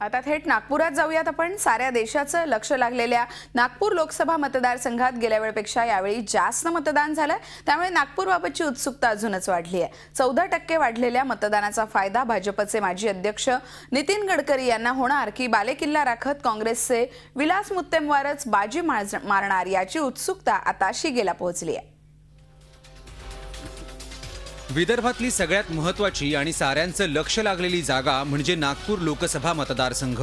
आता थेट नागपुरात जाऊयात आपण. साऱ्या देशाचं लक्ष लागलेल्या नागपूर लोकसभा मतदारसंघात गेल्या वेळेपेक्षा यावेळी जास्त मतदान झालं त्यामुळे नागपूरबाबतची उत्सुकता अजूनच वाढली आहे चौदा टक्के वाढलेल्या मतदानाचा फायदा भाजपचे माजी अध्यक्ष नितीन गडकरी यांना होणार की बालेकिल्ला राखत काँग्रेसचे विलास मुत्तेमवारच बाजी मारणार याची उत्सुकता आता शिगेला पोहोचली आहे विदर्भातली सगळ्यात महत्वाची आणि साऱ्यांचं लक्ष लागलेली जागा म्हणजे नागपूर लोकसभा मतदारसंघ.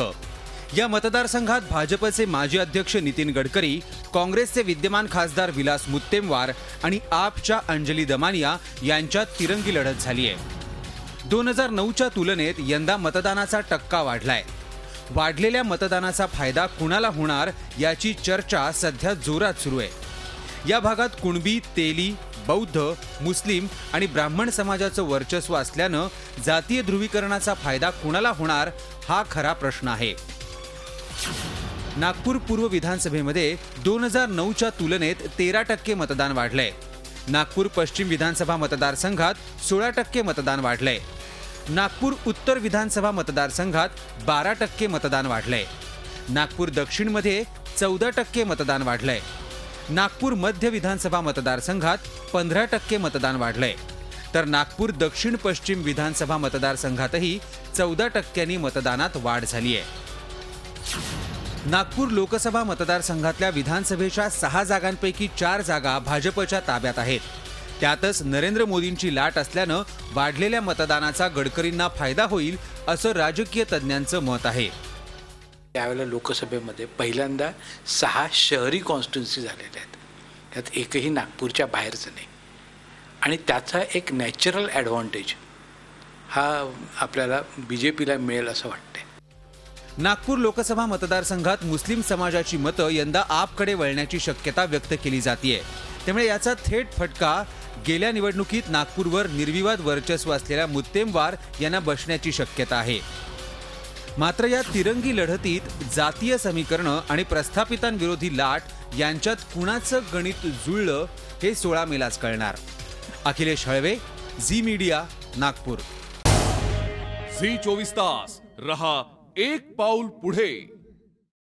या मतदारसंघात भाजपचे माजी अध्यक्ष नितीन गडकरी काँग्रेसचे विद्यमान खासदार विलास मुत्तेमवार आणि आपच्या अंजली दमानिया यांच्यात तिरंगी लढत झाली आहे दोन हजार नऊच्या तुलनेत यंदा मतदानाचा टक्का वाढलाय. वाढलेल्या मतदानाचा फायदा कुणाला होणार याची चर्चा सध्या जोरात सुरू आहे. या भागात कुणबी तेली बौद्ध मुस्लिम आणि ब्राह्मण समाजाचं वर्चस्व असल्यानं जातीय ध्रुवीकरणाचा फायदा कुणाला होणार हा खरा प्रश्न आहे. नागपूर पूर्व विधानसभेमध्ये दोन हजार नऊच्या तुलनेत तेरा टक्के मतदान वाढलंय. नागपूर पश्चिम विधानसभा मतदारसंघात सोळा टक्के मतदान वाढलंय. नागपूर उत्तर विधानसभा मतदारसंघात बारा टक्के मतदान वाढलंय. नागपूर दक्षिणमध्ये चौदा टक्के मतदान वाढलंय. नागपूर मध्य विधानसभा मतदारसंघात पंधरा टक्के मतदान वाढलंय. तर नागपूर दक्षिण पश्चिम विधानसभा मतदारसंघातही चौदा टक्क्यांनी मतदानात वाढ झाली आहे नागपूर लोकसभा मतदारसंघातल्या विधानसभेच्या सहा जागांपैकी चार जागा भाजपच्या ताब्यात आहेत. त्यातच नरेंद्र मोदींची लाट असल्यानं वाढलेल्या मतदानाचा गडकरींना फायदा होईल असं राजकीय तज्ज्ञांचं मत आहे. त्यावेळेला लोकसभेमध्ये पहिल्यांदा सहा शहरी कॉन्स्टिट्युन्सी झालेल्या आहेत. त्यात एकही नागपूरच्या बाहेरचं नाही. आणि त्याचा एक नॅचरल ॲडव्हान्टेज हा आपल्याला बी जे पीला मिळेल असं वाटतंय. नागपूर लोकसभा मतदारसंघात मुस्लिम समाजाची मतं यंदा आपकडे वळण्याची शक्यता व्यक्त केली जाते त्यामुळे याचा थेट फटका गेल्या निवडणुकीत नागपूरवर निर्विवाद वर्चस्व असलेल्या मुत्तेमवार यांना बसण्याची शक्यता आहे. मात्र या तिरंगी लढतीत जातीय समीकरणं आणि प्रस्थापितांविरोधी लाट यांच्यात कुणाचं गणित जुळलं हे सोळा मेलाच कळणार. Akhilesh Halve Zee media Nagpur. Zee चोवीस तास. रहा एक पाऊल पुढे.